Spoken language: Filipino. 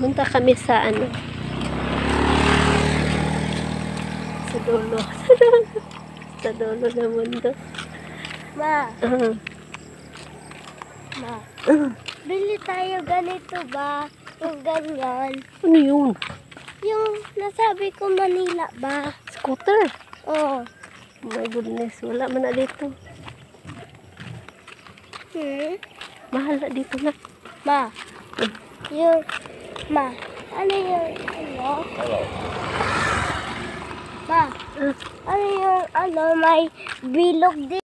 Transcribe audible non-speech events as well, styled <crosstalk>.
Punta kami sa ano. <laughs> Sa dulo. sa dulo ng mundo. Ma, Ah. ma. Ah. Bili tayo ganito ba? Yung ganyan. Ano yun? Yung nasabi ko Manila ba? Scooter. Oh. Oh my goodness. Wala man na dito. Hmm? Mahal na dito na. Ma. Yung, ma. Ano yung, ano? Ma. Ah. Ano yung, ano, may bilog din.